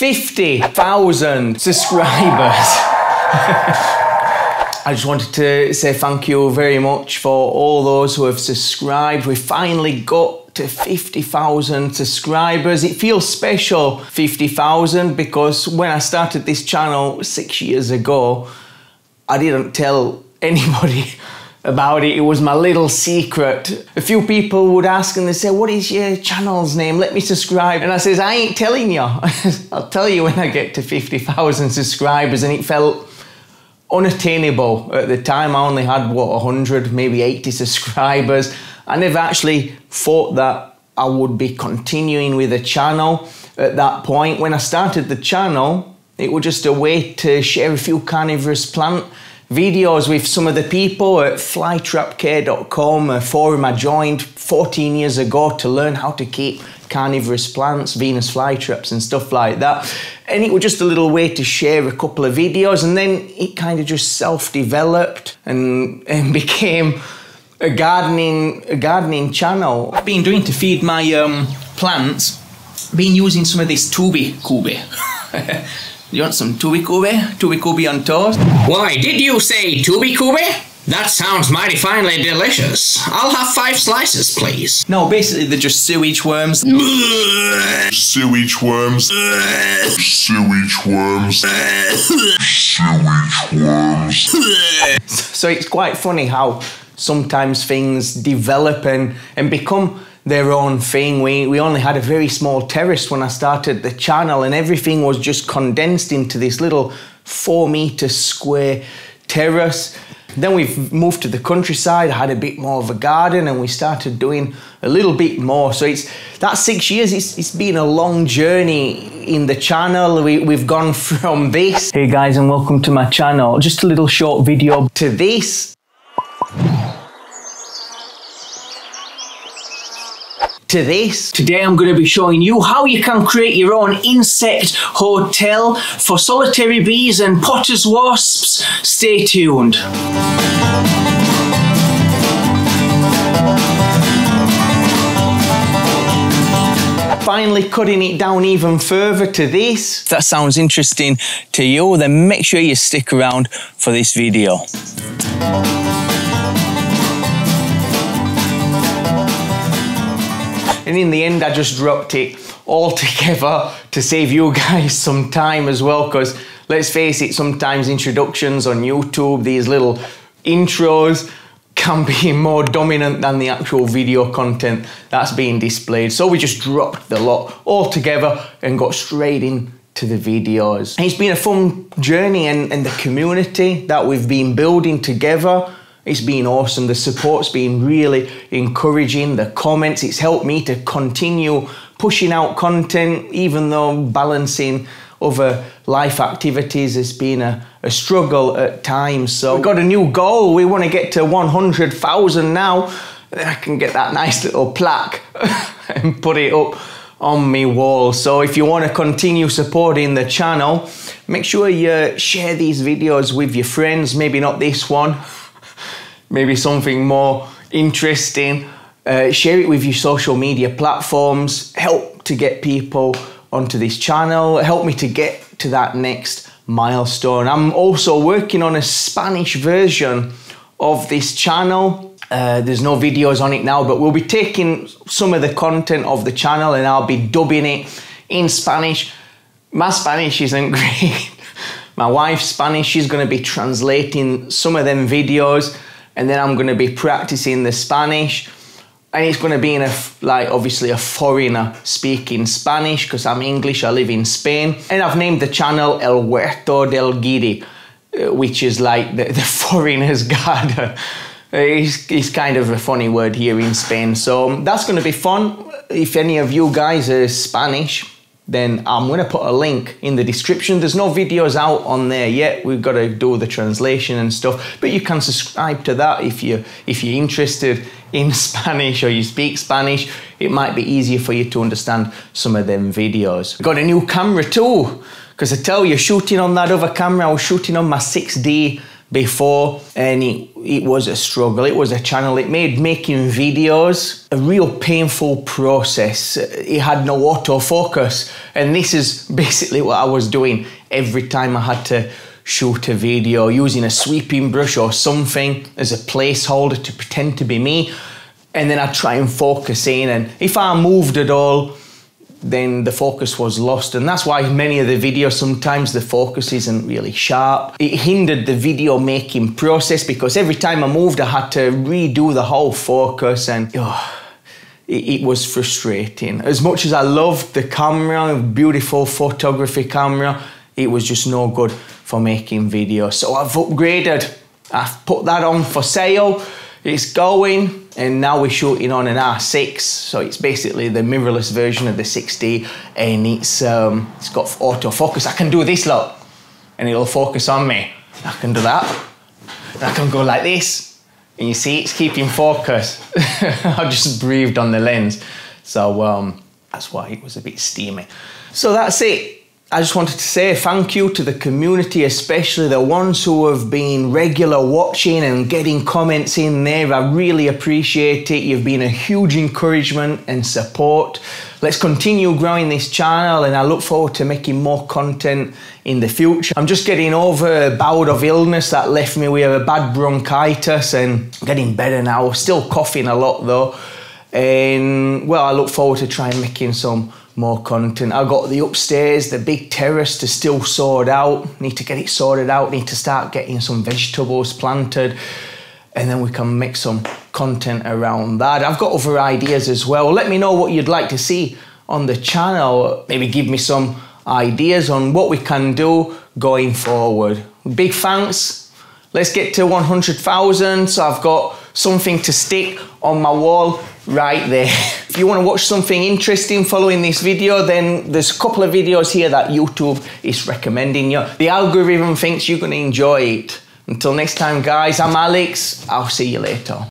50,000 subscribers. I just wanted to say thank you very much for all those who have subscribed. We finally got to 50,000 subscribers. It feels special, 50,000, because when I started this channel six years ago, I didn't tell anybody about it. It was my little secret. A few people would ask and they say, What is your channel's name? Let me subscribe. And I says, I ain't telling you. I'll tell you when I get to 50,000 subscribers. And it felt unattainable at the time. I only had what 100, maybe 80 subscribers. I never actually thought that I would be continuing with the channel at that point. When I started the channel, it was just a way to share a few carnivorous plant videos with some of the people at flytrapcare.com, a forum I joined 14 years ago to learn how to keep carnivorous plants, Venus flytraps, and stuff like that. And it was just a little way to share a couple of videos, and then it kind of just self developed and, and became a gardening a gardening channel. I've been doing to feed my um, plants, been using some of this Tubi Kubi. You want some Tubi Kubi? Tubi Kubi on toast? Why, did you say Tubi Kubi? That sounds mighty finely delicious. I'll have five slices, please. No, basically they're just sewage worms. Sewage worms. Sewage worms. Sewage worms. So it's quite funny how sometimes things develop and, and become their own thing. We, we only had a very small terrace when I started the channel, and everything was just condensed into this little four meter square terrace. Then we've moved to the countryside, had a bit more of a garden, and we started doing a little bit more. So it's that six years, it's, it's been a long journey in the channel. We, we've gone from this. Hey guys, and welcome to my channel. Just a little short video to this. To this. Today I'm going to be showing you how you can create your own insect hotel for solitary bees and potter's wasps. Stay tuned. finally cutting it down even further to this. If that sounds interesting to you, then make sure you stick around for this video. And in the end, I just dropped it all together to save you guys some time as well. Because let's face it, sometimes introductions on YouTube, these little intros, can be more dominant than the actual video content that's being displayed. So we just dropped the lot all together and got straight in to the videos. And it's been a fun journey and, and the community that we've been building together it's been awesome. The support's been really encouraging. The comments, it's helped me to continue pushing out content, even though balancing other life activities has been a, a struggle at times. So we've got a new goal. We want to get to 100,000 now. Then I can get that nice little plaque and put it up on my wall. So if you want to continue supporting the channel, make sure you share these videos with your friends. Maybe not this one maybe something more interesting. Uh, share it with your social media platforms. Help to get people onto this channel. Help me to get to that next milestone. I'm also working on a Spanish version of this channel. Uh, there's no videos on it now, but we'll be taking some of the content of the channel and I'll be dubbing it in Spanish. My Spanish isn't great. My wife's Spanish, she's going to be translating some of them videos and then I'm going to be practicing the Spanish. And it's going to be in a, like, obviously a foreigner speaking Spanish because I'm English, I live in Spain. And I've named the channel El Huerto del Guiri, uh, which is like the, the foreigner's garden. It's, it's kind of a funny word here in Spain. So that's going to be fun. If any of you guys are Spanish, then I'm going to put a link in the description. There's no videos out on there yet. We've got to do the translation and stuff, but you can subscribe to that if you if you're interested in Spanish or you speak Spanish. It might be easier for you to understand some of them videos. Got a new camera too, because I tell you, shooting on that other camera, I was shooting on my 6D before and it, it was a struggle. It was a channel. It made making videos a real painful process. It had no autofocus. And this is basically what i was doing every time i had to shoot a video using a sweeping brush or something as a placeholder to pretend to be me. And then i'd try and focus in. And if i moved at all then the focus was lost. And that's why many of the videos, sometimes the focus isn't really sharp. It hindered the video making process because every time I moved, I had to redo the whole focus and oh, it, it, was frustrating. As much as I loved the camera, beautiful photography camera, it was just no good for making videos. So I've upgraded. I've put that on for sale. It's going and now we're shooting on an R6 so it's basically the mirrorless version of the 6D and it's um, it's got autofocus. I can do this look and it'll focus on me. I can do that. And I can go like this and you see it's keeping focus. I just breathed on the lens so um, that's why it was a bit steamy. So that's it I just wanted to say thank you to the community, especially the ones who have been regular watching and getting comments in there. I really appreciate it. You've been a huge encouragement and support. Let's continue growing this channel and I look forward to making more content in the future. I'm just getting over a bout of illness that left me with a bad bronchitis and getting better now. Still coughing a lot though. And well, I look forward to trying making some more content. I've got the upstairs, the big terrace to still sort out. Need to get it sorted out. Need to start getting some vegetables planted. And then we can make some content around that. I've got other ideas as well. Let me know what you'd like to see on the channel. Maybe give me some ideas on what we can do going forward. Big thanks. Let's get to 100,000. So I've got something to stick on my wall right there. If you want to watch something interesting following this video, then there's a couple of videos here that YouTube is recommending you. The algorithm thinks you're going to enjoy it. Until next time, guys, I'm Alex. I'll see you later.